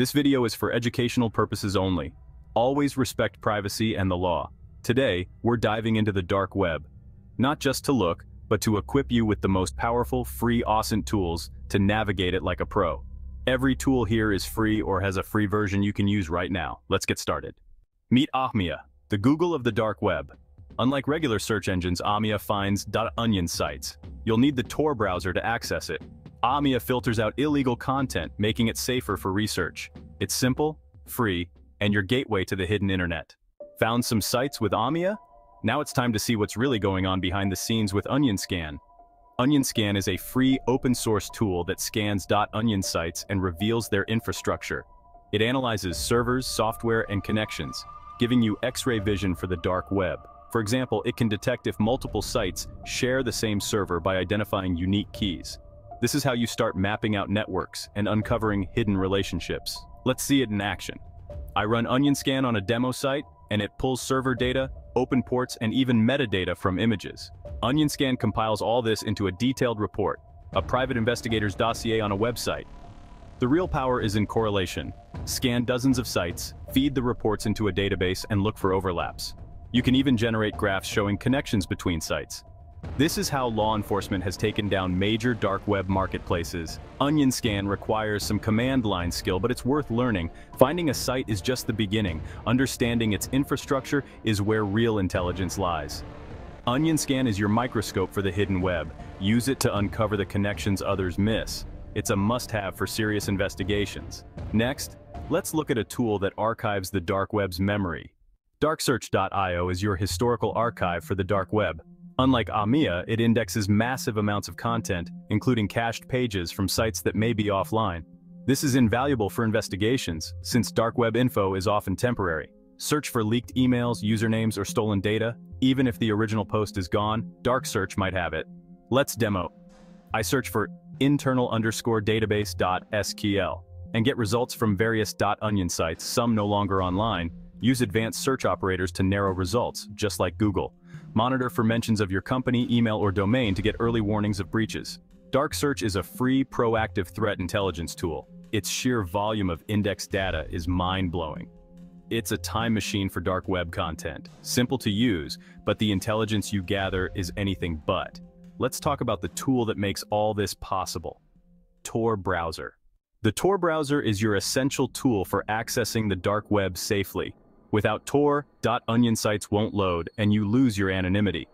This video is for educational purposes only. Always respect privacy and the law. Today, we're diving into the dark web. Not just to look, but to equip you with the most powerful, free OSINT tools to navigate it like a pro. Every tool here is free or has a free version you can use right now. Let's get started. Meet Ahmia, the Google of the dark web. Unlike regular search engines, Ahmia finds .onion sites. You'll need the Tor browser to access it. Ahmia filters out illegal content, making it safer for research. It's simple, free, and your gateway to the hidden internet. Found some sites with Ahmia? Now it's time to see what's really going on behind the scenes with OnionScan. OnionScan is a free open-source tool that scans .onion sites and reveals their infrastructure. It analyzes servers, software, and connections, giving you X-ray vision for the dark web. For example, it can detect if multiple sites share the same server by identifying unique keys. This is how you start mapping out networks and uncovering hidden relationships. Let's see it in action. I run OnionScan on a demo site, and it pulls server data, open ports, and even metadata from images. OnionScan compiles all this into a detailed report, a private investigator's dossier on a website. The real power is in correlation. Scan dozens of sites, feed the reports into a database, and look for overlaps. You can even generate graphs showing connections between sites. This is how law enforcement has taken down major dark web marketplaces. OnionScan requires some command line skill, but it's worth learning. Finding a site is just the beginning. Understanding its infrastructure is where real intelligence lies. OnionScan is your microscope for the hidden web. Use it to uncover the connections others miss. It's a must-have for serious investigations. Next, let's look at a tool that archives the dark web's memory. Darksearch.io is your historical archive for the dark web. Unlike Ahmia, it indexes massive amounts of content, including cached pages from sites that may be offline. This is invaluable for investigations, since dark web info is often temporary. Search for leaked emails, usernames, or stolen data. Even if the original post is gone, Dark Search might have it. Let's demo. I search for internal underscore database.sql and get results from various .onion sites, some no longer online, Use advanced search operators to narrow results, just like Google. Monitor for mentions of your company, email, or domain to get early warnings of breaches. Dark Search is a free, proactive threat intelligence tool. Its sheer volume of index data is mind-blowing. It's a time machine for dark web content. Simple to use, but the intelligence you gather is anything but. Let's talk about the tool that makes all this possible. Tor Browser. The Tor browser is your essential tool for accessing the dark web safely. Without Tor, .onion sites won't load and you lose your anonymity.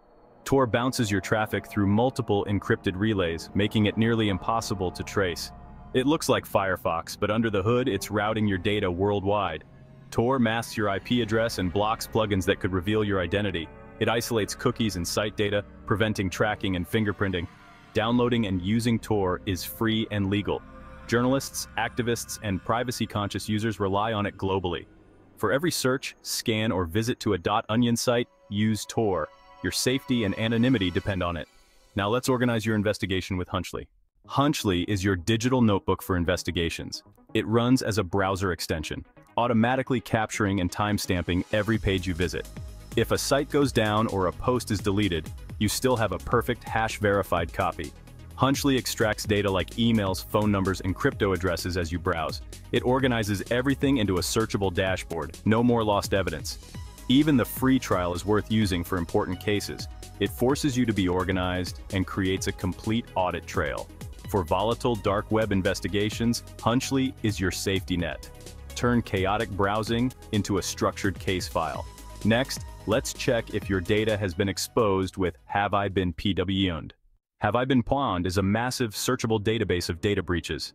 Tor bounces your traffic through multiple encrypted relays, making it nearly impossible to trace. It looks like Firefox, but under the hood it's routing your data worldwide. Tor masks your IP address and blocks plugins that could reveal your identity. It isolates cookies and site data, preventing tracking and fingerprinting. Downloading and using Tor is free and legal. Journalists, activists, and privacy-conscious users rely on it globally. For every search, scan, or visit to a .onion site, use Tor. Your safety and anonymity depend on it. Now let's organize your investigation with Hunchly. Hunchly is your digital notebook for investigations. It runs as a browser extension, automatically capturing and timestamping every page you visit. If a site goes down or a post is deleted, you still have a perfect hash-verified copy. Hunchly extracts data like emails, phone numbers, and crypto addresses as you browse. It organizes everything into a searchable dashboard, no more lost evidence. Even the free trial is worth using for important cases. It forces you to be organized and creates a complete audit trail. For volatile dark web investigations, Hunchly is your safety net. Turn chaotic browsing into a structured case file. Next, let's check if your data has been exposed with Have I Been Pwned? Have I Been Pwned is a massive searchable database of data breaches.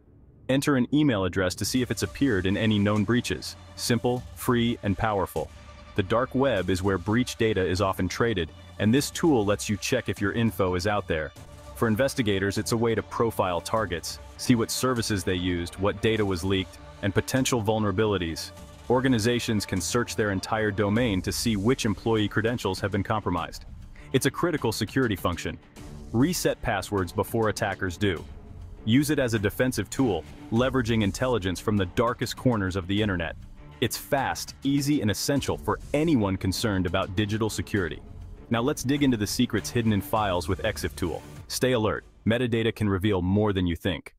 Enter an email address to see if it's appeared in any known breaches. Simple, free, and powerful. The dark web is where breach data is often traded, and this tool lets you check if your info is out there. For investigators, it's a way to profile targets, see what services they used, what data was leaked, and potential vulnerabilities. Organizations can search their entire domain to see which employee credentials have been compromised. It's a critical security function, Reset passwords before attackers do. Use it as a defensive tool, leveraging intelligence from the darkest corners of the internet. It's fast, easy, and essential for anyone concerned about digital security. Now let's dig into the secrets hidden in files with EXIF tool. Stay alert, metadata can reveal more than you think.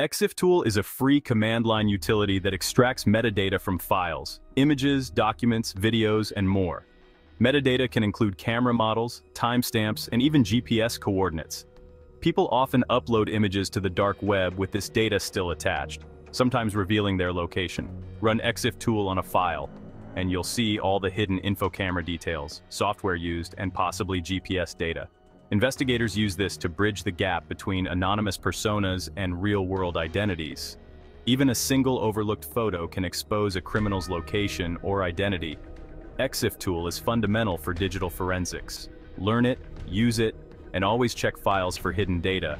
EXIF tool is a free command line utility that extracts metadata from files, images, documents, videos, and more. Metadata can include camera models, timestamps, and even GPS coordinates. People often upload images to the dark web with this data still attached, sometimes revealing their location. Run EXIF tool on a file, and you'll see all the hidden info camera details, software used, and possibly GPS data. Investigators use this to bridge the gap between anonymous personas and real-world identities. Even a single overlooked photo can expose a criminal's location or identity. EXIF tool is fundamental for digital forensics. Learn it, use it, and always check files for hidden data.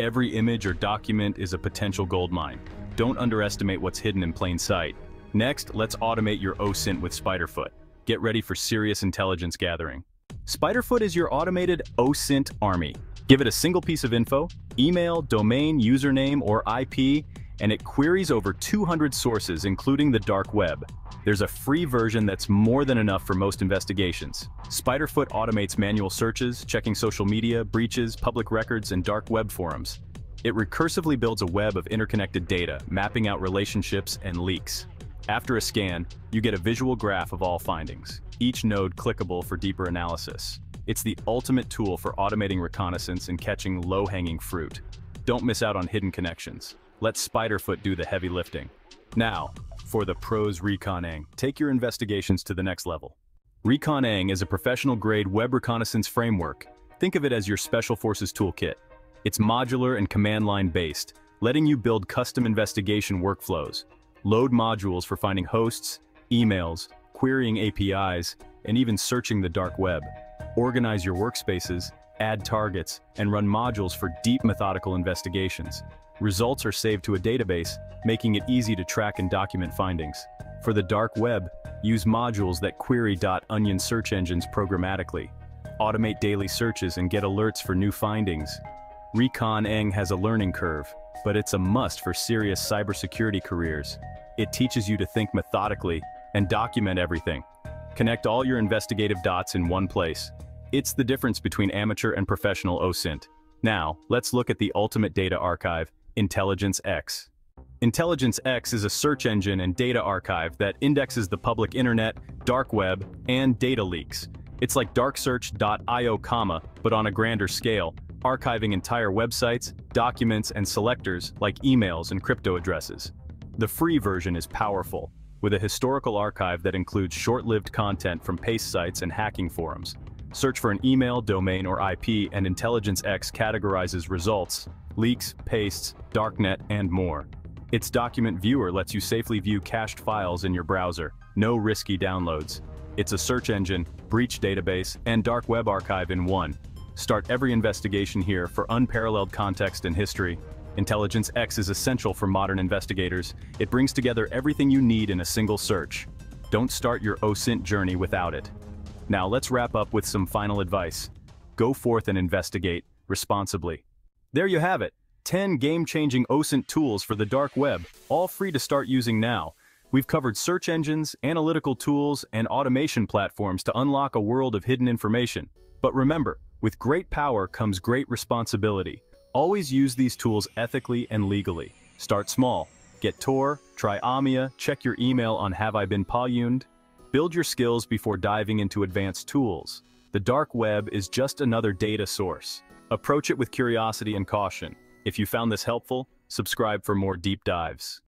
Every image or document is a potential goldmine. Don't underestimate what's hidden in plain sight. Next, let's automate your OSINT with Spiderfoot. Get ready for serious intelligence gathering. Spiderfoot is your automated OSINT army. Give it a single piece of info, email, domain, username, or IP, and it queries over 200 sources, including the dark web. There's a free version that's more than enough for most investigations. Spiderfoot automates manual searches, checking social media, breaches, public records, and dark web forums. It recursively builds a web of interconnected data, mapping out relationships and leaks. After a scan, you get a visual graph of all findings, each node clickable for deeper analysis. It's the ultimate tool for automating reconnaissance and catching low-hanging fruit. Don't miss out on hidden connections. Let Spiderfoot do the heavy lifting. Now, for the pros Reconnaissance, take your investigations to the next level. Reconnaissance is a professional-grade web reconnaissance framework. Think of it as your Special Forces toolkit. It's modular and command line based, letting you build custom investigation workflows load modules for finding hosts, emails, querying APIs, and even searching the dark web. Organize your workspaces, add targets, and run modules for deep methodical investigations. Results are saved to a database, making it easy to track and document findings. For the dark web, use modules that query .onion search engines programmatically. Automate daily searches and get alerts for new findings. Reconnaissance has a learning curve, but it's a must for serious cybersecurity careers. It teaches you to think methodically and document everything. Connect all your investigative dots in one place. It's the difference between amateur and professional OSINT. Now, let's look at the ultimate data archive, Intelligence X. Intelligence X is a search engine and data archive that indexes the public internet, dark web, and data leaks. It's like darksearch.io, but on a grander scale, archiving entire websites, documents, and selectors like emails and crypto addresses. The free version is powerful, with a historical archive that includes short-lived content from paste sites and hacking forums. Search for an email, domain, or IP, and Intelligence X categorizes results, leaks, pastes, darknet, and more. Its document viewer lets you safely view cached files in your browser, no risky downloads. It's a search engine, breach database, and dark web archive in one. Start every investigation here for unparalleled context and history, Intelligence X is essential for modern investigators. It brings together everything you need in a single search. Don't start your OSINT journey without it. Now let's wrap up with some final advice. Go forth and investigate, responsibly. There you have it, 10 game-changing OSINT tools for the dark web, all free to start using now. We've covered search engines, analytical tools, and automation platforms to unlock a world of hidden information. But remember, with great power comes great responsibility. Always use these tools ethically and legally. Start small. Get Tor, try Ahmia, check your email on Have I Been Pwned. Build your skills before diving into advanced tools. The dark web is just another data source. Approach it with curiosity and caution. If you found this helpful, subscribe for more deep dives.